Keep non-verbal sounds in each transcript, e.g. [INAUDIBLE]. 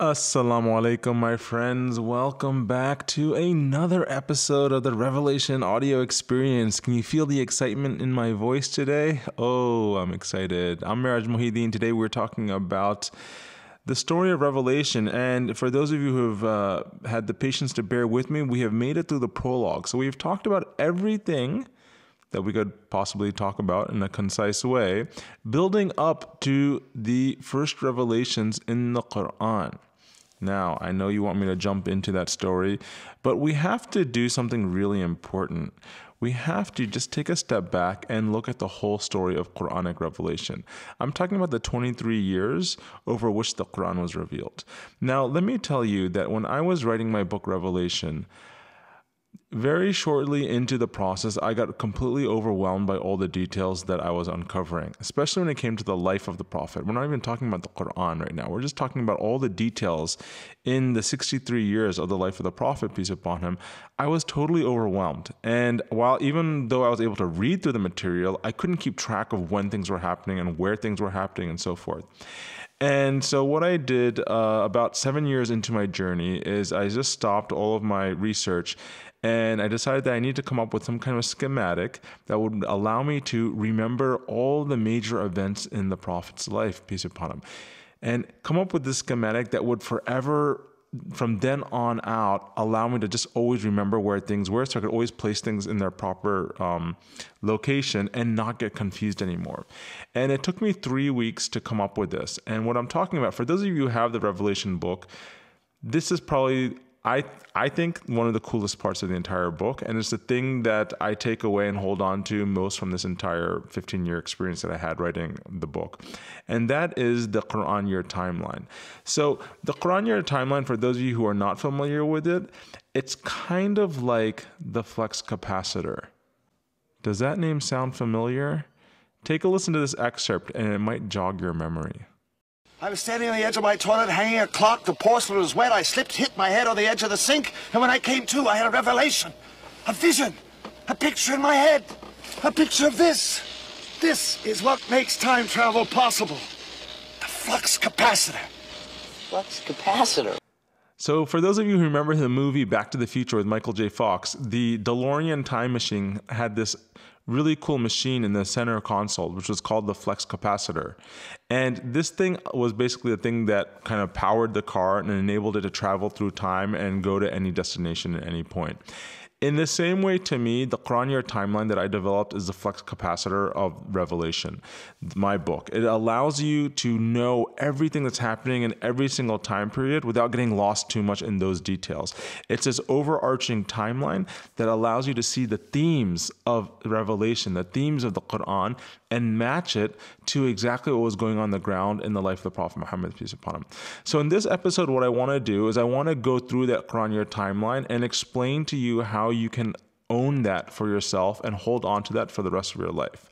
Assalamu alaikum, my friends. Welcome back to another episode of the Revelation audio experience. Can you feel the excitement in my voice today? Oh, I'm excited. I'm Meraj Mohiuddin. Today we're talking about the story of Revelation. And for those of you who have uh, had the patience to bear with me, we have made it through the prologue. So we've talked about everything that we could possibly talk about in a concise way, building up to the first revelations in the Quran. Now, I know you want me to jump into that story, but we have to do something really important. We have to just take a step back and look at the whole story of Quranic revelation. I'm talking about the 23 years over which the Quran was revealed. Now, let me tell you that when I was writing my book Revelation, very shortly into the process, I got completely overwhelmed by all the details that I was uncovering, especially when it came to the life of the Prophet. We're not even talking about the Quran right now. We're just talking about all the details in the 63 years of the life of the Prophet, peace upon him. I was totally overwhelmed. And while even though I was able to read through the material, I couldn't keep track of when things were happening and where things were happening and so forth. And so, what I did uh, about seven years into my journey is I just stopped all of my research and I decided that I need to come up with some kind of schematic that would allow me to remember all the major events in the Prophet's life, peace upon him, and come up with this schematic that would forever from then on out allow me to just always remember where things were so I could always place things in their proper um, location and not get confused anymore. And it took me three weeks to come up with this. And what I'm talking about, for those of you who have the Revelation book, this is probably I I think one of the coolest parts of the entire book, and it's the thing that I take away and hold on to most from this entire 15 year experience that I had writing the book, and that is the Quran year timeline. So the Quran year timeline, for those of you who are not familiar with it, it's kind of like the flux capacitor. Does that name sound familiar? Take a listen to this excerpt, and it might jog your memory. I was standing on the edge of my toilet hanging a clock. The porcelain was wet. I slipped, hit my head on the edge of the sink. And when I came to, I had a revelation. A vision. A picture in my head. A picture of this. This is what makes time travel possible. The flux capacitor. Flux capacitor. So, for those of you who remember the movie Back to the Future with Michael J. Fox, the DeLorean time machine had this really cool machine in the center console, which was called the flux capacitor. And this thing was basically the thing that kind of powered the car and enabled it to travel through time and go to any destination at any point. In the same way, to me, the Quran year timeline that I developed is the flux capacitor of Revelation, my book. It allows you to know everything that's happening in every single time period without getting lost too much in those details. It's this overarching timeline that allows you to see the themes of Revelation, the themes of the Quran, and match it to exactly what was going on the ground in the life of the Prophet Muhammad, peace upon him. So, in this episode, what I want to do is I want to go through that Quran year timeline and explain to you how you can own that for yourself and hold on to that for the rest of your life.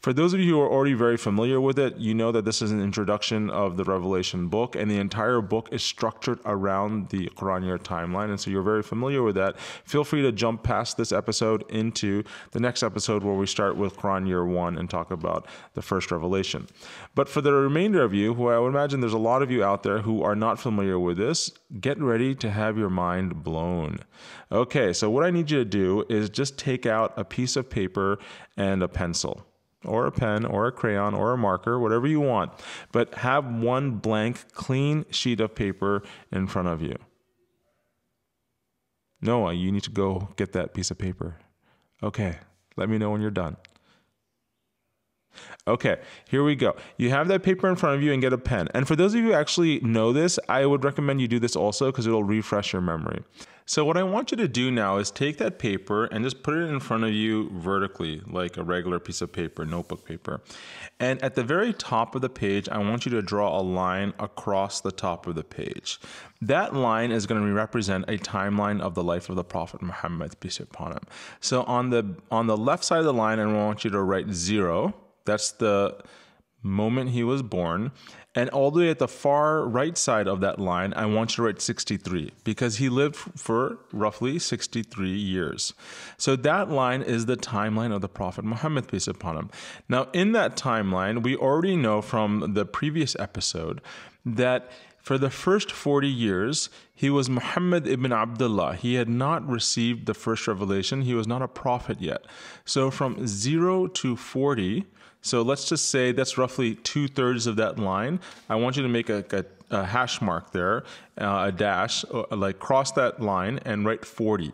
For those of you who are already very familiar with it, you know that this is an introduction of the Revelation book, and the entire book is structured around the Quran year timeline. And so you're very familiar with that. Feel free to jump past this episode into the next episode where we start with Quran year one and talk about the first revelation. But for the remainder of you, who I would imagine there's a lot of you out there who are not familiar with this, get ready to have your mind blown. Okay, so what I need you to do is just take out a piece of paper and a pencil or a pen or a crayon or a marker, whatever you want, but have one blank, clean sheet of paper in front of you. Noah, you need to go get that piece of paper. Okay, let me know when you're done. Okay, here we go. You have that paper in front of you and get a pen. And for those of you who actually know this, I would recommend you do this also because it'll refresh your memory. So what I want you to do now is take that paper and just put it in front of you vertically, like a regular piece of paper, notebook paper. And at the very top of the page, I want you to draw a line across the top of the page. That line is going to represent a timeline of the life of the Prophet Muhammad, peace be upon him. So on the on the left side of the line, I want you to write zero That's the moment he was born. And all the way at the far right side of that line, I want you to write 63 because he lived for roughly 63 years. So that line is the timeline of the Prophet Muhammad, peace upon him. Now, in that timeline, we already know from the previous episode that for the first 40 years, he was Muhammad ibn Abdullah. He had not received the first revelation. He was not a prophet yet. So from 0 to 40, so let's just say that's roughly two thirds of that line. I want you to make a, a, a hash mark there, uh, a dash, uh, like cross that line and write 40.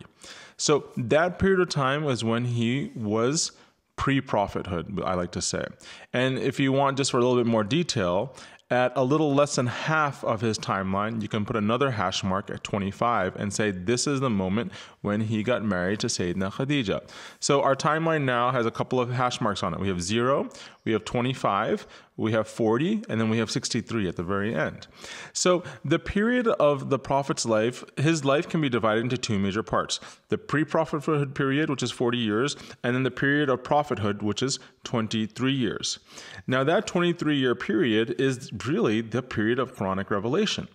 So that period of time was when he was pre prophethood, I like to say. And if you want just for a little bit more detail, at a little less than half of his timeline, you can put another hash mark at 25 and say this is the moment when he got married to Sayyidina Khadija. So our timeline now has a couple of hash marks on it. We have 0, we have 25, we have 40, and then we have 63 at the very end. So the period of the prophet's life, his life can be divided into two major parts the pre prophethood period, which is 40 years, and then the period of prophethood, which is 23 years. Now, that 23 year period is really the period of Quranic revelation.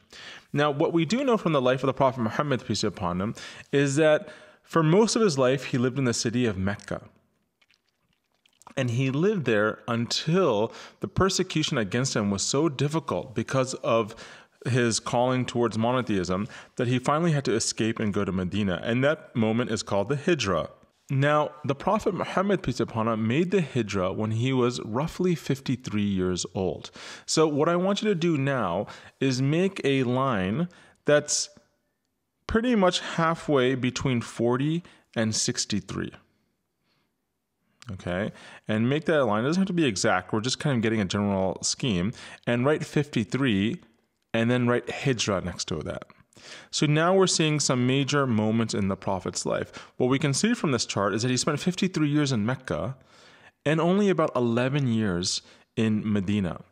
Now, what we do know from the life of the Prophet Muhammad, peace be upon him, is that for most of his life, he lived in the city of Mecca. And he lived there until the persecution against him was so difficult because of his calling towards monotheism that he finally had to escape and go to Medina. And that moment is called the Hijrah. Now, the Prophet Muhammad, peace upon him, made the Hijrah when he was roughly 53 years old. So, what I want you to do now is make a line that's pretty much halfway between 40 and 63 okay? And make that line. It doesn't have to be exact. We're just kind of getting a general scheme. And write 53 and then write Hijrah next to that. So now we're seeing some major moments in the Prophet's life. What we can see from this chart is that he spent 53 years in Mecca and only about 11 years in Medina.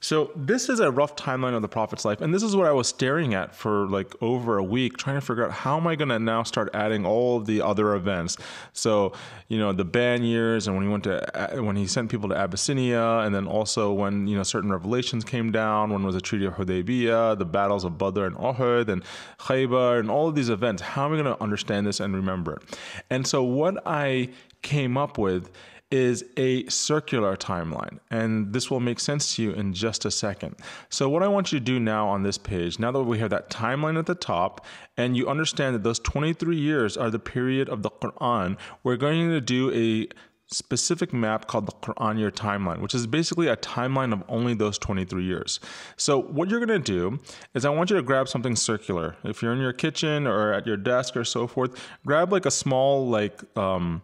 So this is a rough timeline of the prophet's life, and this is what I was staring at for like over a week, trying to figure out how am I going to now start adding all the other events. So you know the ban years, and when he went to uh, when he sent people to Abyssinia, and then also when you know certain revelations came down. When was the Treaty of Hudaybiyah, the battles of Badr and Uhud, and Khaybar, and all of these events. How am I going to understand this and remember it? And so what I came up with is a circular timeline. And this will make sense to you in just a second. So, what I want you to do now on this page, now that we have that timeline at the top, and you understand that those 23 years are the period of the Quran, we're going to do a specific map called the Quran year timeline, which is basically a timeline of only those 23 years. So, what you're going to do is, I want you to grab something circular. If you're in your kitchen or at your desk or so forth, grab like a small, like, um,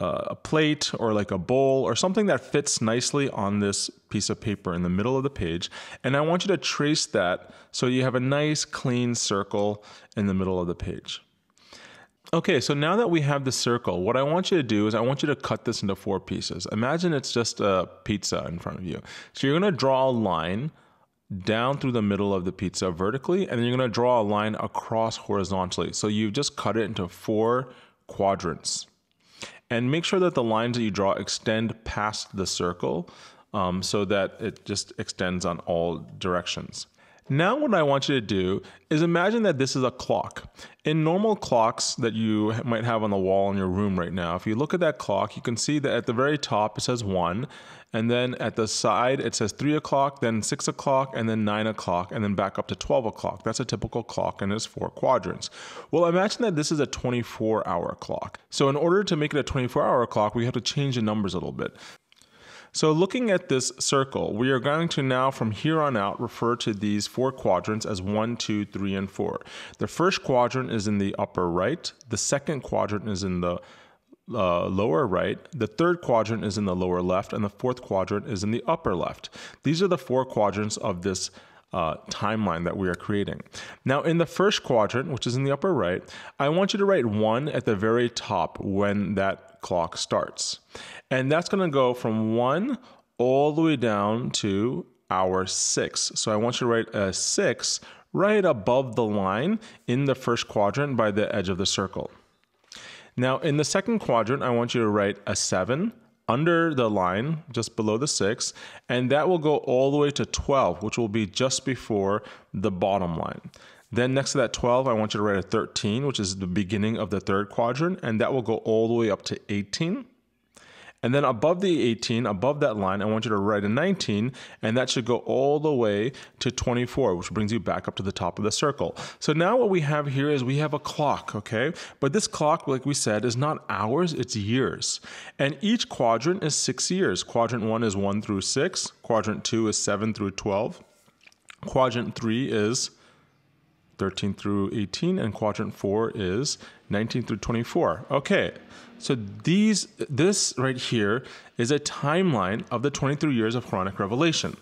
a plate or like a bowl or something that fits nicely on this piece of paper in the middle of the page. And I want you to trace that so you have a nice clean circle in the middle of the page. Okay, so now that we have the circle, what I want you to do is I want you to cut this into four pieces. Imagine it's just a pizza in front of you. So you're going to draw a line down through the middle of the pizza vertically, and then you're going to draw a line across horizontally. So you've just cut it into four quadrants and make sure that the lines that you draw extend past the circle um, so that it just extends on all directions. Now, what I want you to do is imagine that this is a clock. In normal clocks that you might have on the wall in your room right now, if you look at that clock, you can see that at the very top it says one, and then at the side it says three o'clock, then six o'clock, and then nine o'clock, and then back up to 12 o'clock. That's a typical clock and it's four quadrants. Well, imagine that this is a 24 hour clock. So, in order to make it a 24 hour clock, we have to change the numbers a little bit. So looking at this circle, we are going to now from here on out refer to these four quadrants as one, two, three, and four. The first quadrant is in the upper right. The second quadrant is in the uh, lower right, the third quadrant is in the lower left, and the fourth quadrant is in the upper left. These are the four quadrants of this uh, timeline that we are creating. Now, in the first quadrant, which is in the upper right, I want you to write one at the very top when that clock starts. And that's going to go from one all the way down to hour six. So I want you to write a six right above the line in the first quadrant by the edge of the circle. Now, in the second quadrant, I want you to write a seven under the line, just below the 6, and that will go all the way to 12, which will be just before the bottom line. Then next to that 12, I want you to write a 13, which is the beginning of the third quadrant, and that will go all the way up to 18. And then above the 18, above that line, I want you to write a 19, and that should go all the way to 24, which brings you back up to the top of the circle. So now what we have here is we have a clock, okay? But this clock, like we said, is not hours, it's years. And each quadrant is six years. Quadrant one is one through six, quadrant two is seven through 12, quadrant three is 13 through 18, and quadrant four is 19 through 24. Okay, so these, this right here is a timeline of the 23 years of Quranic revelation.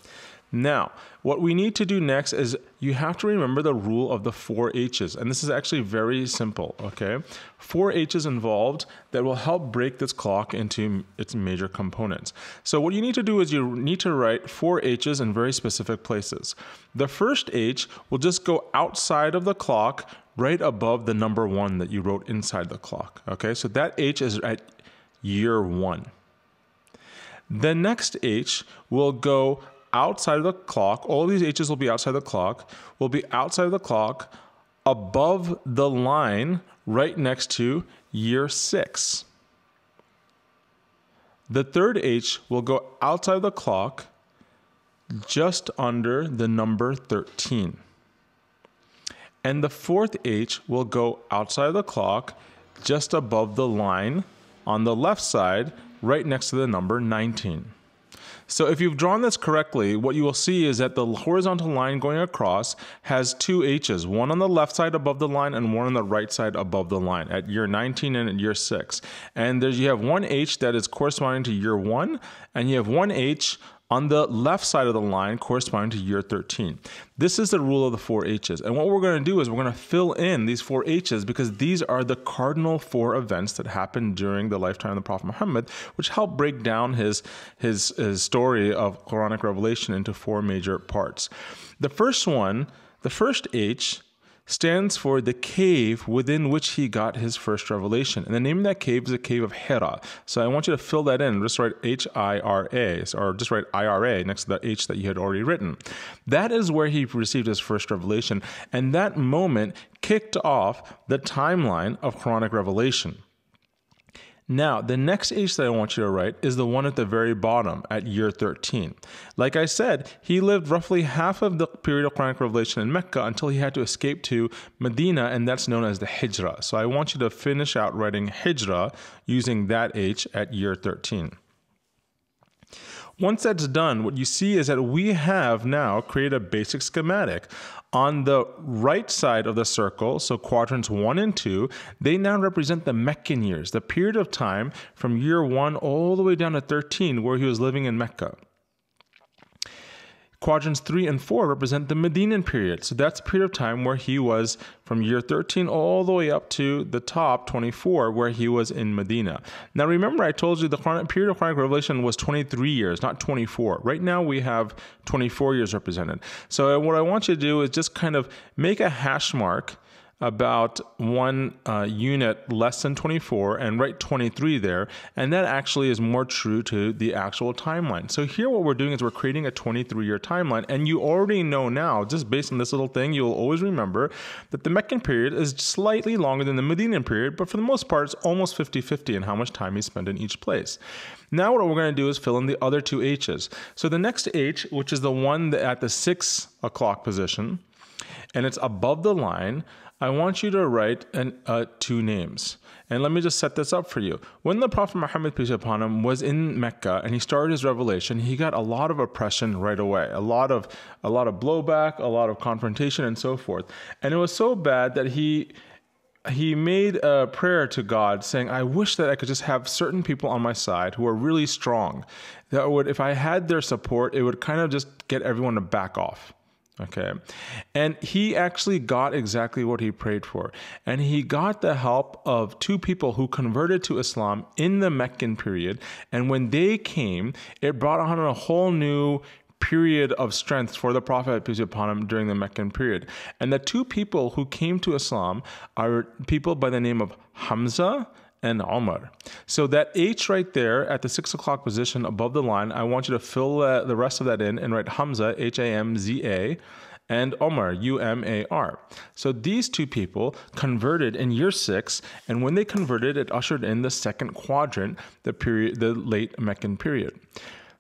Now, what we need to do next is you have to remember the rule of the four H's. And this is actually very simple, okay? Four H's involved that will help break this clock into its major components. So, what you need to do is you need to write four H's in very specific places. The first H will just go outside of the clock right above the number one that you wrote inside the clock, okay? So, that H is at year one. The next H will go outside of the clock. All these H's will be outside the clock, will be outside of the clock above the line right next to year six. The third H will go outside of the clock just under the number 13. And the fourth H will go outside of the clock just above the line on the left side right next to the number 19. So if you've drawn this correctly, what you will see is that the horizontal line going across has two H's, one on the left side above the line and one on the right side above the line at year 19 and at year 6. And there's you have one H that is corresponding to year 1 and you have one H on the left side of the line corresponding to year 13. This is the rule of the four H's. And what we're going to do is we're going to fill in these four H's because these are the cardinal four events that happened during the lifetime of the Prophet Muhammad, which help break down his, his, his story of Quranic revelation into four major parts. The first one, the first H, stands for the cave within which he got his first revelation. And the name of that cave is the cave of Hira. So I want you to fill that in. Just write H I R A, or just write I R A next to the H that you had already written. That is where he received his first revelation. And that moment kicked off the timeline of Quranic revelation. Now, the next age that I want you to write is the one at the very bottom at year 13. Like I said, he lived roughly half of the period of Quranic revelation in Mecca until he had to escape to Medina, and that's known as the Hijrah. So I want you to finish out writing Hijrah using that age at year 13. Once that's done, what you see is that we have now created a basic schematic. On the right side of the circle, so quadrants one and two, they now represent the Meccan years, the period of time from year one all the way down to 13 where he was living in Mecca. Quadrants 3 and 4 represent the Medinan period. So that's a period of time where he was from year 13 all the way up to the top 24 where he was in Medina. Now remember I told you the period of Quranic revelation was 23 years, not 24. Right now we have 24 years represented. So what I want you to do is just kind of make a hash mark about one uh, unit less than 24 and write 23 there. And that actually is more true to the actual timeline. So here what we're doing is we're creating a 23 year timeline. And you already know now, just based on this little thing, you'll always remember that the Meccan period is slightly longer than the Medinan period, but for the most part, it's almost 50 50 in how much time he spent in each place. Now what we're going to do is fill in the other two H's. So the next H, which is the one at the six o'clock position, and it's above the line, I want you to write an, uh, two names. And let me just set this up for you. When the Prophet Muhammad, peace upon him, was in Mecca and he started his revelation, he got a lot of oppression right away, a lot of a lot of blowback, a lot of confrontation, and so forth. And it was so bad that he he made a prayer to God saying, I wish that I could just have certain people on my side who are really strong. That would, if I had their support, it would kind of just get everyone to back off. Okay. And he actually got exactly what he prayed for. And he got the help of two people who converted to Islam in the Meccan period. And when they came, it brought on a whole new period of strength for the Prophet, peace be upon him, during the Meccan period. And the two people who came to Islam are people by the name of Hamza and Omar. So that H right there at the six o'clock position above the line, I want you to fill uh, the rest of that in and write Hamza, H A M Z A, and Omar, U M A R. So these two people converted in year six, and when they converted, it ushered in the second quadrant, the period, the late Meccan period.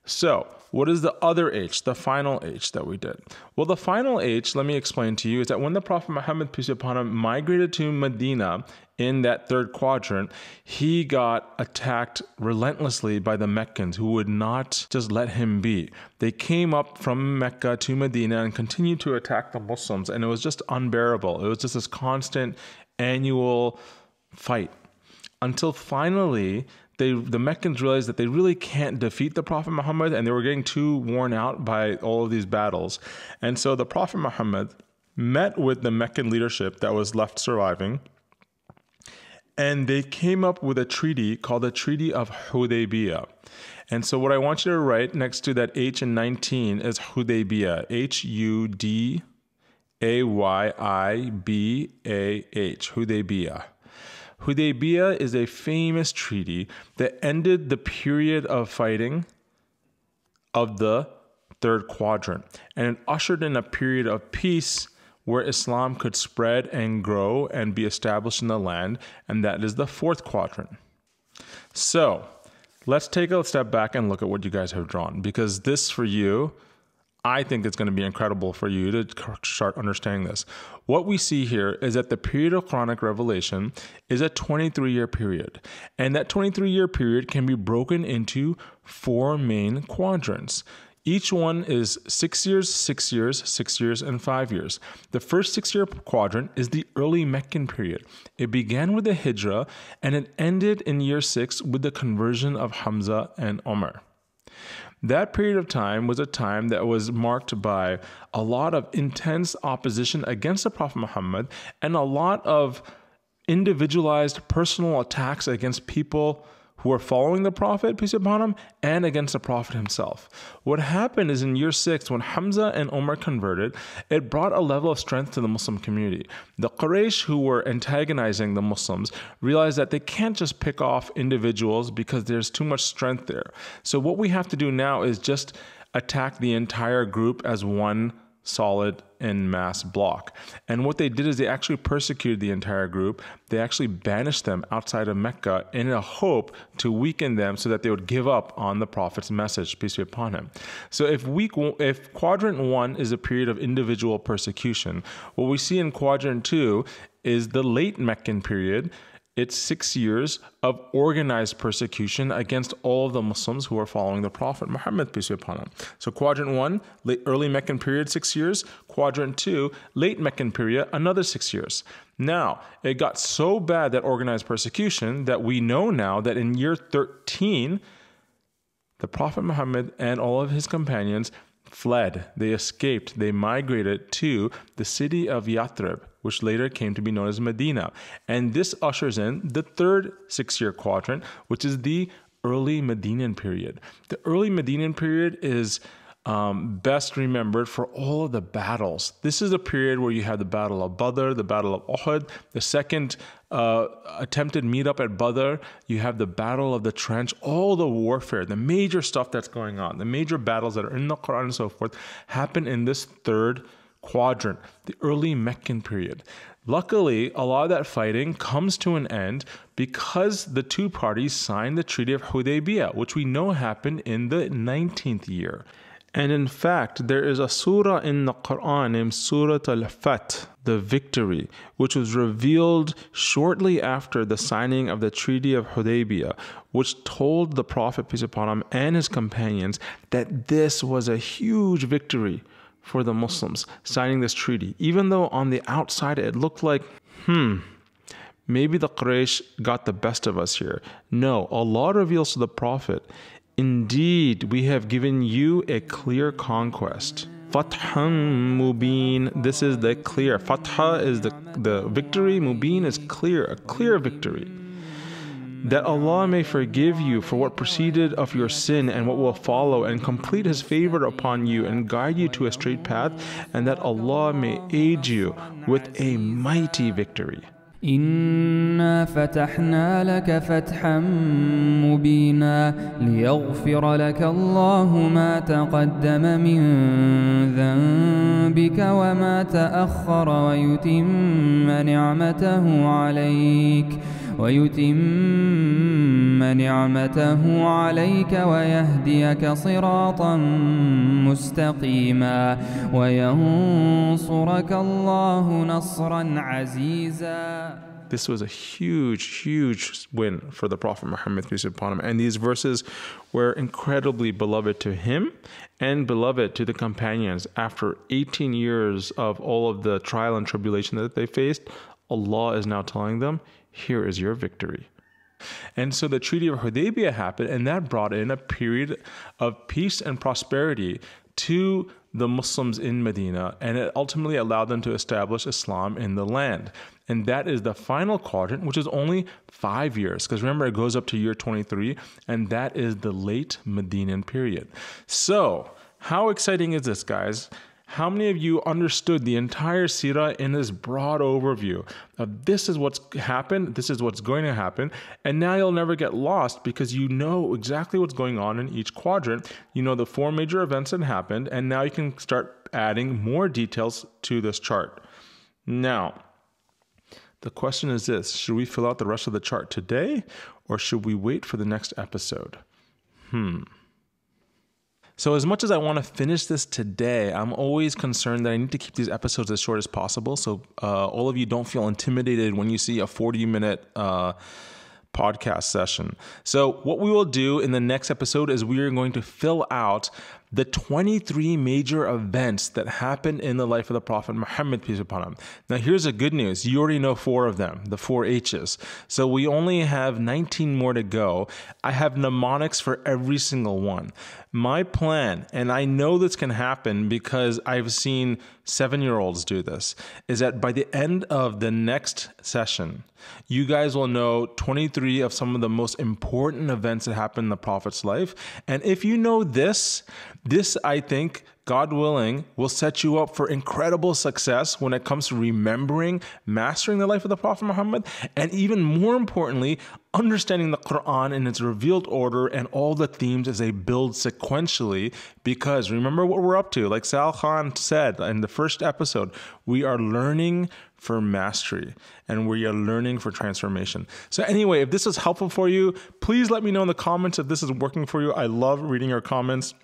So, what is the other H, the final H that we did? Well, the final H, let me explain to you, is that when the Prophet Muhammad, peace be upon him, migrated to Medina in that third quadrant, he got attacked relentlessly by the Meccans who would not just let him be. They came up from Mecca to Medina and continued to attack the Muslims, and it was just unbearable. It was just this constant annual fight until finally they the Meccans realized that they really can't defeat the Prophet Muhammad and they were getting too worn out by all of these battles. And so the Prophet Muhammad met with the Meccan leadership that was left surviving and they came up with a treaty called the Treaty of Hudaybiyah. And so what I want you to write next to that H in 19 is Hudaybiyah, H U D A Y I B A H, Hudaybiyah. Hudaybiyah is a famous treaty that ended the period of fighting of the third quadrant and it ushered in a period of peace where Islam could spread and grow and be established in the land, and that is the fourth quadrant. So, let's take a step back and look at what you guys have drawn because this for you I think it's going to be incredible for you to start understanding this. What we see here is that the period of Quranic revelation is a 23 year period. And that 23 year period can be broken into four main quadrants. Each one is six years, six years, six years, and five years. The first six year quadrant is the early Meccan period. It began with the Hijrah and it ended in year six with the conversion of Hamza and Omar. That period of time was a time that was marked by a lot of intense opposition against the Prophet Muhammad and a lot of individualized personal attacks against people who are following the Prophet, peace upon him, and against the Prophet himself. What happened is in year six, when Hamza and Omar converted, it brought a level of strength to the Muslim community. The Quraysh who were antagonizing the Muslims realized that they can't just pick off individuals because there's too much strength there. So what we have to do now is just attack the entire group as one solid and mass block. And what they did is they actually persecuted the entire group. They actually banished them outside of Mecca in a hope to weaken them so that they would give up on the prophet's message, peace be upon him. So if week if quadrant 1 is a period of individual persecution, what we see in quadrant 2 is the late Meccan period it's six years of organized persecution against all of the Muslims who are following the Prophet Muhammad, peace be upon him. So, quadrant one, late, early Meccan period, six years. Quadrant two, late Meccan period, another six years. Now, it got so bad that organized persecution that we know now that in year 13, the Prophet Muhammad and all of his companions fled, they escaped, they migrated to the city of Yathrib, which later came to be known as Medina. And this ushers in the third six year quadrant, which is the early Medinan period. The early Medinan period is um, best remembered for all of the battles. This is a period where you have the Battle of Badr, the Battle of Uhud, the second uh, attempted meetup at Badr. You have the Battle of the Trench, all the warfare, the major stuff that's going on, the major battles that are in the Quran and so forth happen in this third quadrant, the early Meccan period. Luckily, a lot of that fighting comes to an end because the two parties signed the Treaty of Hudaybiyah, which we know happened in the 19th year. And in fact, there is a surah in the Quran named Surah Al Fath, the victory, which was revealed shortly after the signing of the Treaty of Hudaybiyah, which told the Prophet, peace upon him, and his companions that this was a huge victory for the Muslims signing this treaty, even though on the outside it looked like, hmm, maybe the Quraysh got the best of us here. No, Allah reveals to the Prophet Indeed, we have given you a clear conquest. Fatham Mubin. This is the clear. Fatha is the, the victory. Mubin is clear, a clear victory That Allah may forgive you for what preceded of your sin and what will follow, and complete His favor upon you and guide you to a straight path, and that Allah may aid you with a mighty victory. إنا فتحنا لك فتحا مبينا ليغفر لك الله ما تقدم من ذنبك وما تأخر ويتم نعمته عليك ويتم نعمته عليك ويهديك صراطا مستقيما وينصرك الله نصرا عزيزا This was a huge, huge win for the Prophet Muhammad, peace be upon him. And these verses were incredibly beloved to him and beloved to the companions. After 18 years of all of the trial and tribulation that they faced, Allah is now telling them, here is your victory. And so the Treaty of Hudaybiyah happened, and that brought in a period of peace and prosperity to the Muslims in Medina, and it ultimately allowed them to establish Islam in the land. And that is the final quadrant, which is only five years, because remember, it goes up to year 23, and that is the late Medinan period. So, how exciting is this, guys? How many of you understood the entire Sirah in this broad overview of this is what's happened, this is what's going to happen, and now you'll never get lost because you know exactly what's going on in each quadrant. You know the four major events that happened, and now you can start adding more details to this chart. Now, the question is this should we fill out the rest of the chart today, or should we wait for the next episode? Hmm. So, as much as I want to finish this today, I'm always concerned that I need to keep these episodes as short as possible. So, uh, all of you don't feel intimidated when you see a 40 minute uh, podcast session. So, what we will do in the next episode is we are going to fill out the 23 major events that happened in the life of the Prophet Muhammad, peace upon him. Now, here's the good news you already know four of them, the four H's. So, we only have 19 more to go. I have mnemonics for every single one. My plan, and I know this can happen because I've seen seven year olds do this, is that by the end of the next session, you guys will know 23 of some of the most important events that happened in the Prophet's life. And if you know this, this, I think, God willing, will set you up for incredible success when it comes to remembering, mastering the life of the Prophet Muhammad, and even more importantly, understanding the Quran in its revealed order and all the themes as they build sequentially. Because remember what we're up to. Like Sal Khan said in the first episode, we are learning for mastery and we are learning for transformation. So, anyway, if this is helpful for you, please let me know in the comments if this is working for you. I love reading your comments.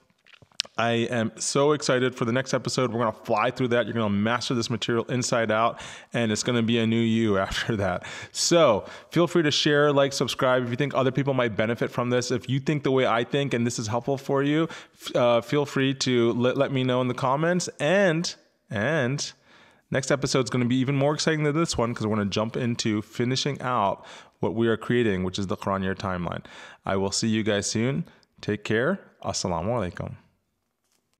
I am so excited for the next episode. We're going to fly through that. You're going to master this material inside out, and it's going to be a new you [LAUGHS] after that. So feel free to share, like, subscribe if you think other people might benefit from this. If you think the way I think and this is helpful for you, uh, feel free to let, let me know in the comments. And, and, Next episode is going to be even more exciting than this one because we're going to jump into finishing out what we are creating, which is the Quran Year timeline. I will see you guys soon. Take care. Assalamu alaikum.